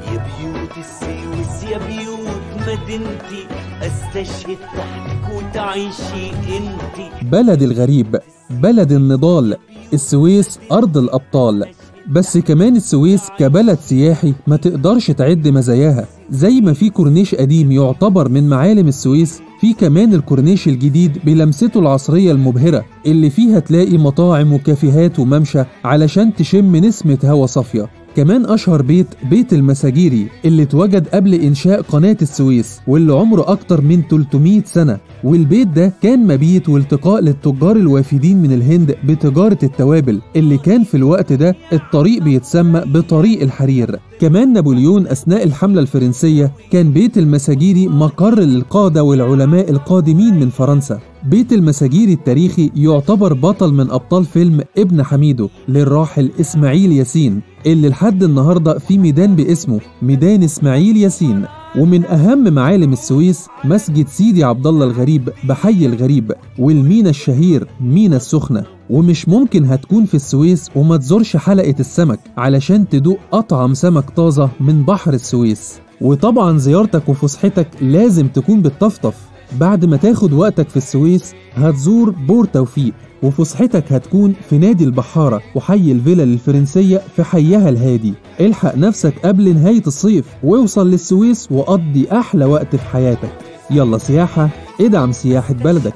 يا بيوت السويس يا بيوت مدينتي أستشهد تحتك وتعيشي أنتي. بلد الغريب بلد النضال السويس أرض الأبطال. بس كمان السويس كبلد سياحي ما تقدرش تعد مزاياها. زي ما في كورنيش قديم يعتبر من معالم السويس في كمان الكورنيش الجديد بلمسته العصرية المبهرة اللي فيها تلاقي مطاعم وكافيهات وممشى علشان تشم نسمة هوا صافية. كمان أشهر بيت بيت المساجيري اللي اتوجد قبل إنشاء قناة السويس واللي عمره أكتر من 300 سنة. والبيت ده كان مبيت والتقاء للتجار الوافدين من الهند بتجارة التوابل اللي كان في الوقت ده الطريق بيتسمى بطريق الحرير. كمان نابليون أثناء الحملة الفرنسية كان بيت المساجيري مقر للقادة والعلماء القادمين من فرنسا. بيت المساجيري التاريخي يعتبر بطل من أبطال فيلم ابن حميدو للراحل إسماعيل ياسين اللي لحد النهاردة في ميدان باسمه ميدان إسماعيل ياسين. ومن أهم معالم السويس مسجد سيدي عبد الله الغريب بحي الغريب والمينا الشهير مينا السخنة. ومش ممكن هتكون في السويس وما تزورش حلقة السمك علشان تدوق أطعم سمك طازة من بحر السويس. وطبعا زيارتك وفسحتك لازم تكون بالطفطف بعد ما تاخد وقتك في السويس هتزور بور توفيق وفسحتك هتكون في نادي البحارة وحي الفيلل الفرنسية في حيها الهادي. الحق نفسك قبل نهاية الصيف واوصل للسويس وقضي أحلى وقت في حياتك. يلا سياحة ادعم سياحة بلدك.